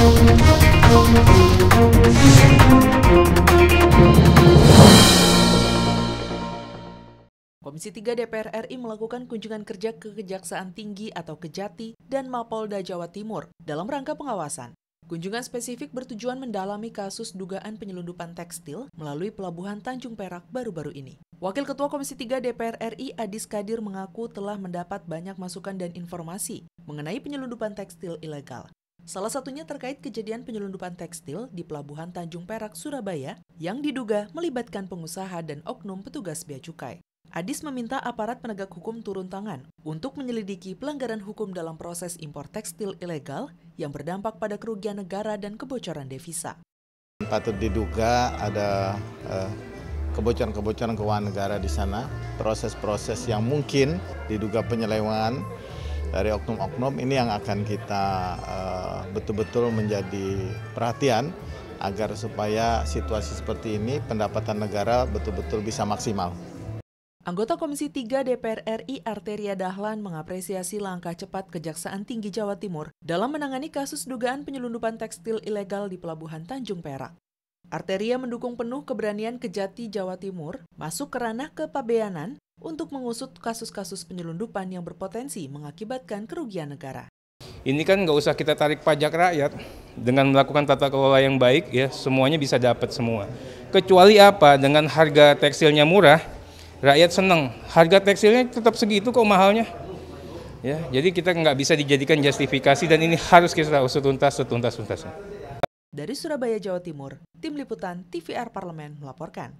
Komisi 3 DPR RI melakukan kunjungan kerja ke Kejaksaan Tinggi atau Kejati dan Mapolda Jawa Timur dalam rangka pengawasan. Kunjungan spesifik bertujuan mendalami kasus dugaan penyelundupan tekstil melalui Pelabuhan Tanjung Perak baru-baru ini. Wakil Ketua Komisi 3 DPR RI Adis Kadir mengaku telah mendapat banyak masukan dan informasi mengenai penyelundupan tekstil ilegal. Salah satunya terkait kejadian penyelundupan tekstil di Pelabuhan Tanjung Perak, Surabaya yang diduga melibatkan pengusaha dan oknum petugas bea cukai. Adis meminta aparat penegak hukum turun tangan untuk menyelidiki pelanggaran hukum dalam proses impor tekstil ilegal yang berdampak pada kerugian negara dan kebocoran devisa. Patut diduga ada eh, kebocoran-kebocoran keuangan negara di sana, proses-proses yang mungkin diduga penyelewengan dari oknum-oknum ini yang akan kita eh, betul-betul menjadi perhatian agar supaya situasi seperti ini pendapatan negara betul-betul bisa maksimal. Anggota Komisi 3 DPR RI Arteria Dahlan mengapresiasi langkah cepat Kejaksaan Tinggi Jawa Timur dalam menangani kasus dugaan penyelundupan tekstil ilegal di Pelabuhan Tanjung Perak. Arteria mendukung penuh keberanian Kejati Jawa Timur masuk ke ranah kepabeanan untuk mengusut kasus-kasus penyelundupan yang berpotensi mengakibatkan kerugian negara. Ini kan nggak usah kita tarik pajak rakyat dengan melakukan tata kelola yang baik ya semuanya bisa dapat semua. Kecuali apa dengan harga tekstilnya murah rakyat senang. Harga tekstilnya tetap segitu kok mahalnya. Ya, jadi kita nggak bisa dijadikan justifikasi dan ini harus kita usut tuntas setuntas tuntasnya. Dari Surabaya, Jawa Timur, Tim Liputan TVR Parlemen melaporkan.